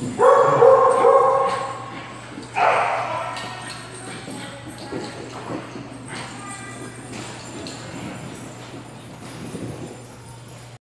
Woo!